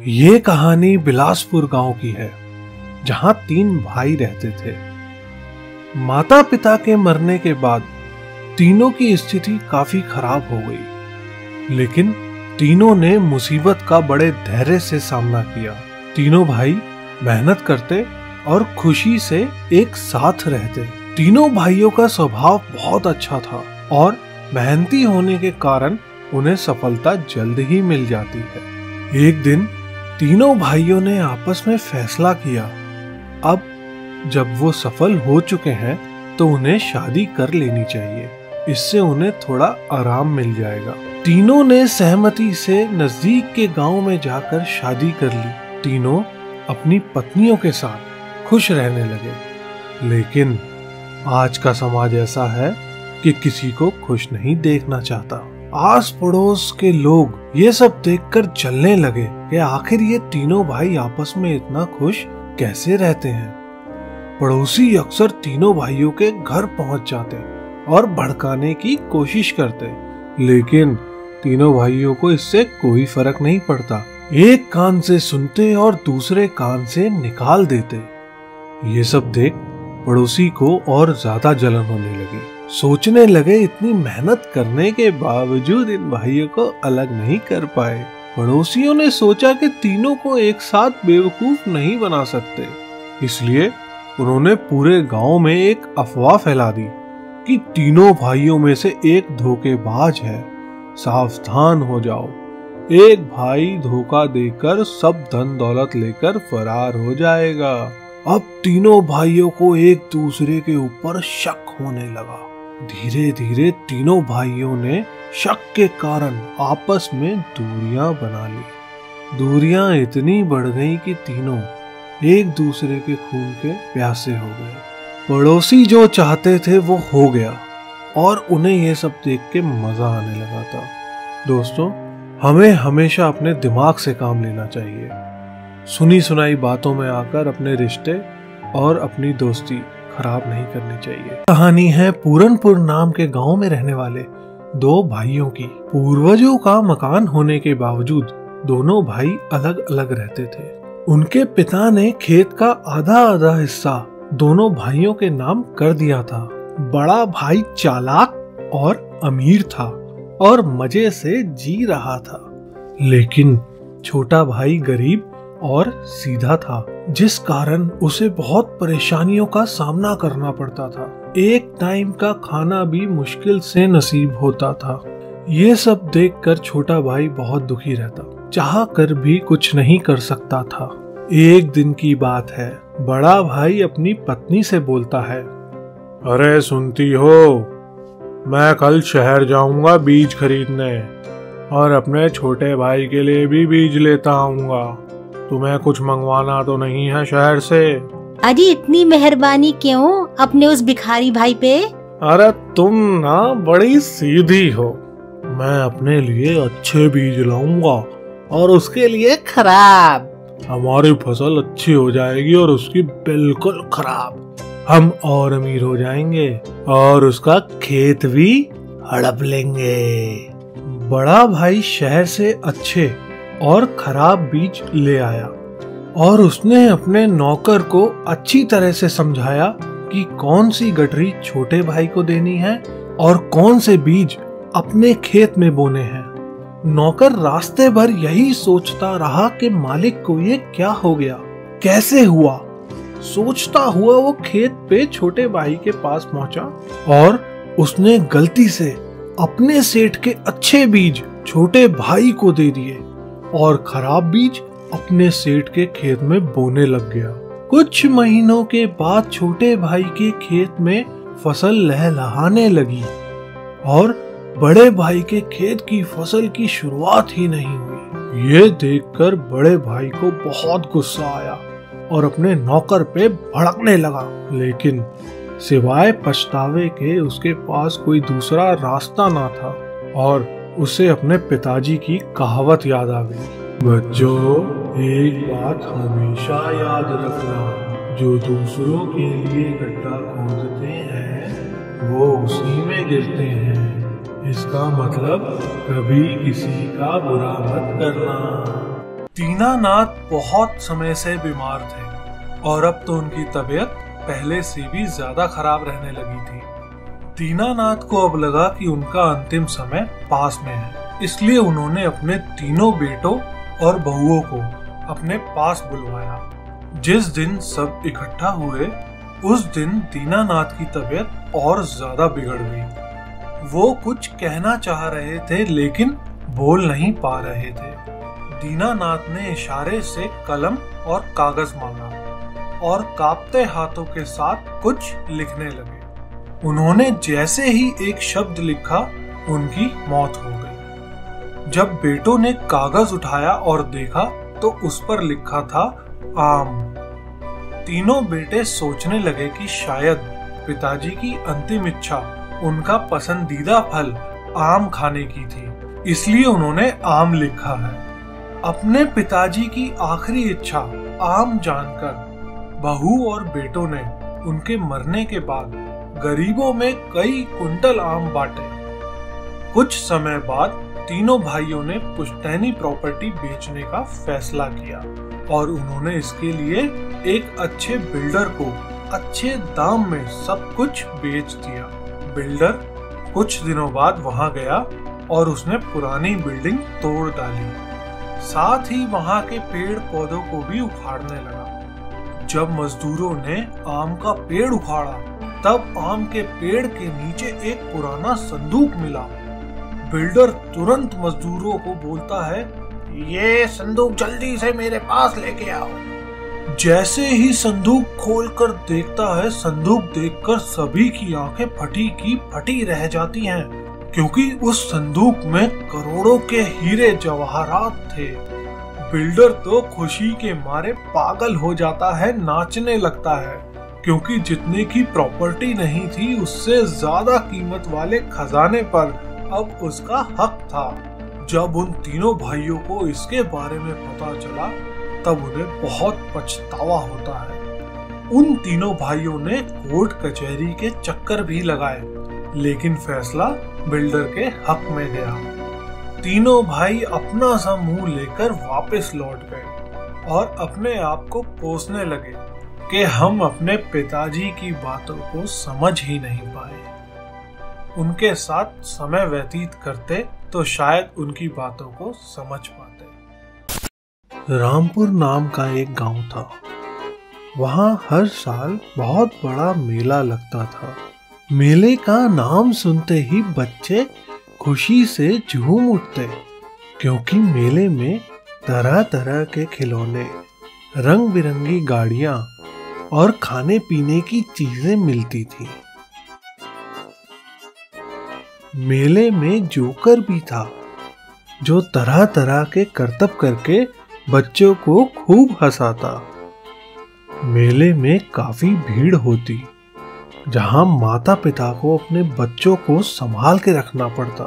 ये कहानी बिलासपुर गाँव की है, जहाँ तीन भाई रहते थे। माता पिता के मरने के बाद तीनों की स्थिति काफ़ी खराब हो गई, लेकिन तीनों ने मुसीबत का बड़े धैर्य से सामना किया। तीनों भाई मेहनत करते और खुशी से एक साथ रहते। तीनों भाइयों का स्वभाव बहुत अच्छा था और मेहनती होने के कारण उन्हें सफलता जल्द ही मिल जाती है। एक दिन तीनों भाइयों ने आपस में फैसला किया। अब जब वो सफल हो चुके हैं तो उन्हें शादी कर लेनी चाहिए। इससे उन्हें थोड़ा आराम मिल जाएगा। तीनों ने सहमति से नज़दीक के गाँव में जाकर शादी कर ली। तीनों अपनी पत्नियों के साथ खुश रहने लगे। लेकिन आज का समाज ऐसा है कि किसी को खुश नहीं देखना चाहता। आस पड़ोस के लोग ये सब देखकर चलने लगे। कि आखिर ये तीनों भाई आपस में इतना खुश कैसे रहते हैं? पड़ोसी अक्सर तीनों भाइयों के घर पहुँच जाते और भड़काने की कोशिश करते, लेकिन तीनों भाइयों को इससे कोई फ़र्क नहीं पड़ता। एक कान से सुनते और दूसरे कान से निकाल देते। ये सब देख पड़ोसी को और ज़्यादा जलन होने लगी। सोचने लगे, इतनी मेहनत करने के बावजूद इन भाइयों को अलग नहीं कर पाए। पड़ोसियों ने सोचा कि तीनों को एक साथ बेवकूफ़ नहीं बना सकते। इसलिए उन्होंने पूरे गाँव में एक अफवाह फैला दी कि तीनों भाइयों में से एक धोखेबाज है। सावधान हो जाओ। एक भाई धोखा देकर सब धन दौलत लेकर फरार हो जाएगा। अब तीनों भाइयों को एक दूसरे के ऊपर शक होने लगा। धीरे धीरे तीनों भाइयों ने शक के कारण आपस में दूरियाँ बना ली। दूरियाँ इतनी बढ़ गई कि तीनों एक दूसरे के खून के प्यासे हो गए। पड़ोसी जो चाहते थे वो हो गया और उन्हें यह सब देख के मज़ा आने लगा था। दोस्तों, हमें हमेशा अपने दिमाग से काम लेना चाहिए। सुनी सुनाई बातों में आकर अपने रिश्ते और अपनी दोस्ती खराब नहीं करनी चाहिए। कहानी है पूरनपुर नाम के गाँव में रहने वाले दो भाइयों की। पूर्वजों का मकान होने के बावजूद दोनों भाई अलग अलग रहते थे। उनके पिता ने खेत का आधा आधा हिस्सा दोनों भाइयों के नाम कर दिया था। बड़ा भाई चालाक और अमीर था और मज़े से जी रहा था। लेकिन छोटा भाई गरीब और सीधा था, जिस कारण उसे बहुत परेशानियों का सामना करना पड़ता था। एक टाइम का खाना भी मुश्किल से नसीब होता था। ये सब देखकर छोटा भाई बहुत दुखी रहता। चाह कर भी कुछ नहीं कर सकता था। एक दिन की बात है, बड़ा भाई अपनी पत्नी से बोलता है, अरे सुनती हो, मैं कल शहर जाऊँगा बीज खरीदने और अपने छोटे भाई के लिए भी बीज लेता आऊँगा। तुम्हें कुछ मंगवाना तो नहीं है शहर से। अरे इतनी मेहरबानी क्यों अपने उस भिखारी भाई पे? अरे तुम ना बड़ी सीधी हो। मैं अपने लिए अच्छे बीज लाऊँगा और उसके लिए खराब। हमारी फ़सल अच्छी हो जाएगी और उसकी बिल्कुल खराब। हम और अमीर हो जाएँगे और उसका खेत भी हड़प लेंगे। बड़ा भाई शहर से अच्छे और खराब बीज ले आया। और उसने अपने नौकर को अच्छी तरह से समझाया कि कौन सी गठरी छोटे भाई को देनी है और कौन से बीज अपने खेत में बोने हैं। नौकर रास्ते भर यही सोचता रहा कि मालिक को ये क्या हो गया, कैसे हुआ। सोचता हुआ वो खेत पे छोटे भाई के पास पहुँचा और उसने गलती से अपने सेठ के अच्छे बीज छोटे भाई को दे दिए। और खराब बीज अपने सेठ के खेत में बोने लग गया। कुछ महीनों के बाद छोटे भाई के खेत में फ़सल लहलहाने लगी और बड़े भाई के खेत की फ़सल की शुरुआत ही नहीं हुई। ये देखकर बड़े भाई को बहुत गुस्सा आया और अपने नौकर पे भड़कने लगा। लेकिन सिवाय पछतावे के उसके पास कोई दूसरा रास्ता ना था और उसे अपने पिताजी की कहावत याद आ गई। बच्चों एक बात हमेशा याद रखना जो दूसरों के लिए गड्ढा खोदते हैं वो उसी में गिरते हैं। इसका मतलब कभी किसी का बुरा मत करना। दीनानाथ बहुत समय से बीमार थे और अब तो उनकी तबीयत पहले से भी ज़्यादा खराब रहने लगी थी। दीनानाथ को अब लगा कि उनका अंतिम समय पास में है। इसलिए उन्होंने अपने तीनों बेटों और बहुओं को अपने पास बुलवाया। जिस दिन सब इकट्ठा हुए, उस दिन दीनानाथ की तबीयत और ज़्यादा बिगड़ गई। वो कुछ कहना चाह रहे थे, लेकिन बोल नहीं पा रहे थे। दीनानाथ ने इशारे से कलम और कागज़ मांगा और कांपते हाथों के साथ कुछ लिखने लगे। उन्होंने जैसे ही एक शब्द लिखा, उनकी मौत हो गई। जब बेटों ने कागज़ उठाया और देखा तो उस पर लिखा था, आम। तीनों बेटे सोचने लगे कि शायद पिताजी की अंतिम इच्छा, उनका पसंदीदा फल, आम खाने की थी। इसलिए उन्होंने आम लिखा है। अपने पिताजी की आखिरी इच्छा, आम जानकर, बहू और बेटों ने उनके मरने के बाद गरीबों में कई कुंटल आम बांटे। कुछ समय बाद तीनों भाइयों ने पुश्तैनी प्रॉपर्टी बेचने का फैसला किया और उन्होंने इसके लिए एक अच्छे बिल्डर को अच्छे दाम में सब कुछ बेच दिया। बिल्डर कुछ दिनों बाद वहाँ गया और उसने पुरानी बिल्डिंग तोड़ डाली। साथ ही वहाँ के पेड़ पौधों को भी उखाड़ने लगा। जब मजदूरों ने आम का पेड़ उखाड़ा तब आम के पेड़ के नीचे एक पुराना संदूक मिला। बिल्डर तुरंत मजदूरों को बोलता है, ये संदूक जल्दी से मेरे पास लेके आओ। जैसे ही संदूक खोलकर देखता है, संदूक देखकर सभी की आँखें फटी की फटी रह जाती हैं, क्योंकि उस संदूक में करोड़ों के हीरे जवाहरात थे। बिल्डर तो खुशी के मारे पागल हो जाता है, नाचने लगता है। क्योंकि जितने की प्रॉपर्टी नहीं थी, उससे ज़्यादा कीमत वाले खजाने पर अब उसका हक था। जब उन तीनों भाइयों को इसके बारे में पता चला, तब उन्हें बहुत पछतावा होता है। उन तीनों भाइयों ने कोर्ट कचहरी के चक्कर भी लगाए, लेकिन फैसला बिल्डर के हक में गया। तीनों भाई अपना सा मुँह लेकर वापस लौट गए और अपने आप को कोसने लगे। कि हम अपने पिताजी की बातों को समझ ही नहीं पाए। उनके साथ समय व्यतीत करते तो शायद उनकी बातों को समझ पाते। रामपुर नाम का एक गाँव था। वहाँ हर साल बहुत बड़ा मेला लगता था। मेले का नाम सुनते ही बच्चे खुशी से झूम उठते, क्योंकि मेले में तरह तरह के खिलौने रंग बिरंगी गाड़ियाँ और खाने पीने की चीज़ें मिलती थी। मेले में जोकर भी था, जो तरह तरह के करतब करके बच्चों को खूब हंसाता। मेले में काफ़ी भीड़ होती, जहाँ माता पिता को अपने बच्चों को संभाल के रखना पड़ता।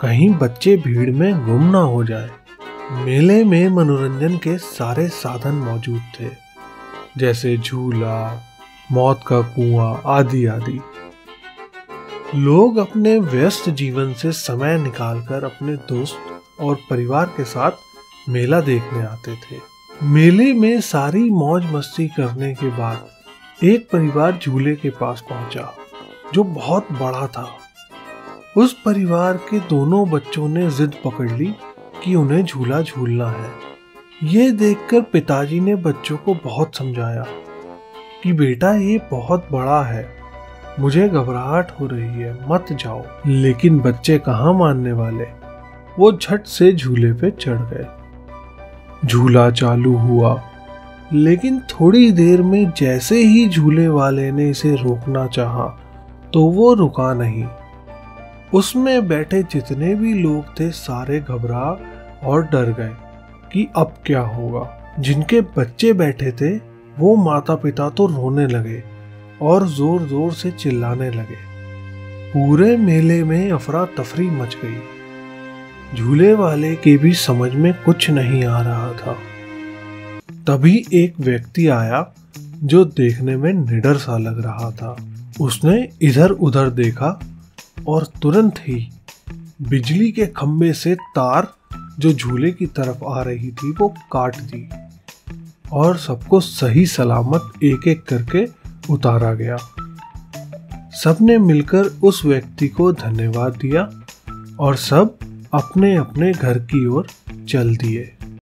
कहीं बच्चे भीड़ में गुम ना हो जाए। मेले में मनोरंजन के सारे साधन मौजूद थे। जैसे झूला, मौत का कुआँ आदि आदि। लोग अपने व्यस्त जीवन से समय निकालकर अपने दोस्त और परिवार के साथ मेला देखने आते थे। मेले में सारी मौज मस्ती करने के बाद एक परिवार झूले के पास पहुँचा, जो बहुत बड़ा था। उस परिवार के दोनों बच्चों ने जिद पकड़ ली कि उन्हें झूला झूलना है। ये देखकर पिताजी ने बच्चों को बहुत समझाया कि बेटा, ये बहुत बड़ा है। मुझे घबराहट हो रही है, मत जाओ। लेकिन बच्चे कहाँ मानने वाले? वो झट से झूले पे चढ़ गए। झूला चालू हुआ। लेकिन थोड़ी देर में जैसे ही झूले वाले ने इसे रोकना चाहा तो वो रुका नहीं। उसमें बैठे जितने भी लोग थे, सारे घबरा और डर गए। कि अब क्या होगा। जिनके बच्चे बैठे थे, वो माता पिता तो रोने लगे और ज़ोर ज़ोर से चिल्लाने लगे। पूरे मेले में अफरा तफरी मच गई। झूले वाले के भी समझ में कुछ नहीं आ रहा था। तभी एक व्यक्ति आया जो देखने में निडर सा लग रहा था। उसने इधर उधर देखा और तुरंत ही बिजली के खंबे से तार जो झूले की तरफ़ आ रही थी, वो काट दी और सबको सही सलामत एक एक करके उतारा गया। सबने मिलकर उस व्यक्ति को धन्यवाद दिया और सब अपने अपने घर की ओर चल दिए।